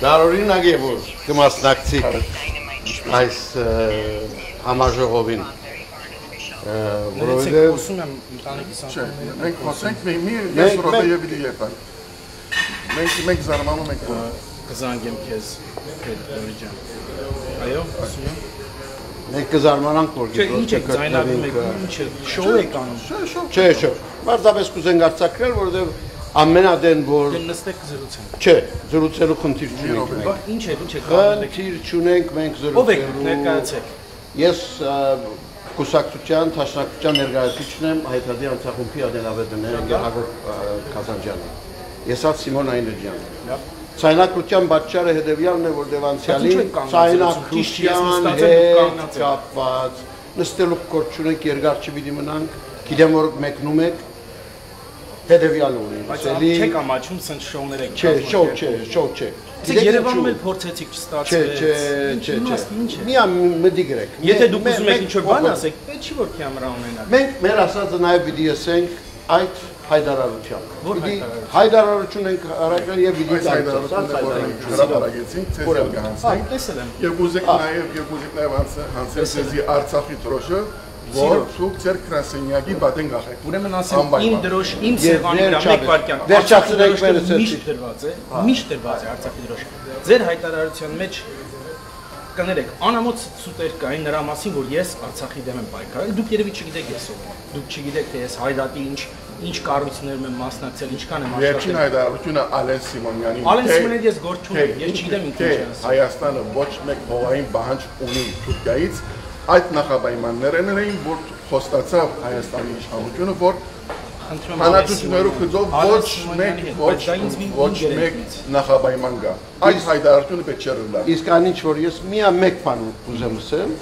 Տարօրինակ է որ կմասնակցի այս համաժողովին, որովհետև Խոսում եմ ընտանիքի Չէ, սանձարների մենք խոսենք մի մի Մենք- 10 րոպե մենք- Մենք մենք զարմանում ենք կզանգեմ քեզ հետ Լորիջան։ Այո, ասում եմ։ մենք կզարմանանք որ Չէ, ինչ է գիտեք, ձայնարկում եք, գտնվենք, ը, ինչ է, շոու եք անում։ Չէ, շո։ Չէ, չէ։ Պարզապես կուզենք արձակրել, որովհետև ամենադեն որ Դե նստեք զրուցենք։ չէ, զրուցելու խնդիր չունենք Բա ինչ է, ինչ է կանեք։ Խնդիր չունենք մենք Ով եք զրուցելու։ ներկայացեք։ Ես կուսակցության, տաշնակցության ներկայացուցիչն եմ հայտարարի adelavedն է Գեհագոր Կազանջյանը։ Ես ա Սիմոն Այնեջյանը։ Ցայնակրության պատճառը հետևյալն է, որ ես ցայնակրության հետ կապված նստելու կորչ չունենք, երկար չպիտի մնանք։ Գիտեմ որ մեկնում եք հետևյալը ունի։ Բայց Էլի չեք ամաչում սենց շոուներ եք։ չէ, շոու չէ, շոու չէ։ Իսկ Երևանում էլ փորձեցիք Չէ, չստացվեց։ չէ, չէ, չէ։ իմաստ, Ինչ է։ Մի մտի գրեք։ Եթե դուք ուզում եք մենք- ինչ որ բան ասեք, պետք չի որ կամերա ունենաք։ Մենք մեր ասածը նաև պիտի ասենք այդ հայդարարությամբ։ Ո՞ր Պիտի հայտարարություն։ հայդարարություն ենք արակել եւ պիտի մենք հրապարակեցինք, ցես Ուրեմն, կհանցնենք։ Տեսել եմ։ Եվ ուզենք նաև եւ ուզենք նաև հանցել ցեզի Արցախի դրոշը, որ ցուկ ծեր կրասենյակի բատեն գախեք։ Ուրեմն ասեմ, իմ դրոշ, իմ սեղանի վրա մեկ վարքյան։ մերը դրոշը ցեցի։ Միշտ դրված է, միշտ դրված է Արցախի դրոշը։ Ձեր հայտարարության մեջ կներեք, անամոց սուտեր կային նրա մասին, որ ես Արցախի դեմ եմ պայքարել։ Դուք երևի չգիտեք ես ով եմ։ Դուք չգիտեք թե ես հայրատի ինչ ինչ կառույցներում եմ մասնակցել, ինչքան եմ Վերջին աշխատել։ հայտարարությունը Ալեն Սիմոնյանի։ Ալեն Սիմոնյանի ես գործ չունեմ, ես չգիտեմ ինչ թե է ասում։ Հայաստանը ոչ մեկ հողային բանջ ունի Թուրքիայից, այդ նախապայմաններն էին, որ խոստացավ Հայաստանի իշխանությունը, որ քծով Ալեն ոչ մեկ ոչ ոչ է մեկ նախապայման գա։ Այս հայտարարությունը պետք չէ լավ։ Իսկ այնինչ որ ես միա մեկ բան ուզեմ ասել,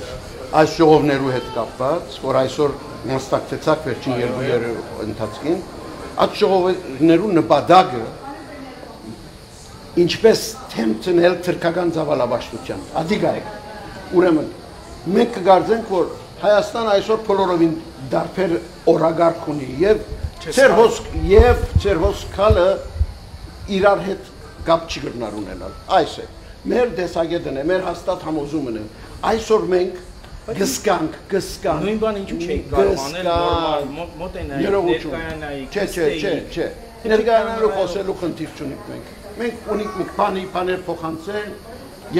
այս ժողովներու հետ կապված, որ այսօր մասնակցեցաք վերջին երկու երու ընթացքին, այդ ժողովներու նպատակը ինչպես թեմ ցնել թրկական ցավալաբաշտության։ Ադիգա եք։ Ուրեմն մենք կգարձենք, որ Հայաստան այսօր բոլորովին դարբեր օրագարկ ունի եւ ծեր հոսք եւ ծեր հոսքալը իրար հետ կապ չի գրնար ունենալ։ Այս է։ Մեր դեսագետն է, մեր հաստատ համոզումն է։ Այսօր մենք գսկանք, գսկանք։ Նույն բան ինչու չէի կարող անել նորմալ մոտ- մոտենայի Ներողություն։ ներկայանայի Չէ, չէ, չէ, չէ։ Ներկայանալու խոսելու խնդիր չունենք մենք։ Մենք ունենք մի բանի բաներ փոխանցել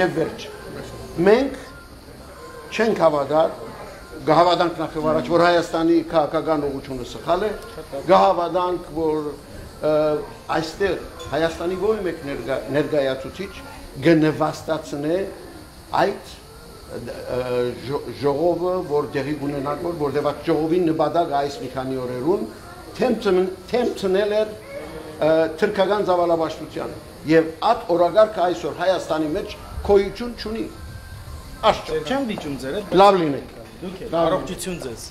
եւ վերջ։ Մենք չենք հավատալ գահավաданք նախև առաջ որ Հայաստանի քաղաքական ուղղությունը սխալ է գահավաdanք որ այստեղ Հայաստանի ոչ մեկ ներկայացուցիչ գնվաստացնե այդ ժողովը որ դեղի գունենակ որ որտեղ այդ ժողովին նպատակ այս մի քանի օրերուն թեմ ծնել էր թրկական զավալաբաշխության եւ այդ օրագարկը այսօր Հայաստանի մեջ քոյություն չունի աշխ Չեմ վիճում ձեր հետ, լավ լինեք դուք եք, առողջություն ձեզ։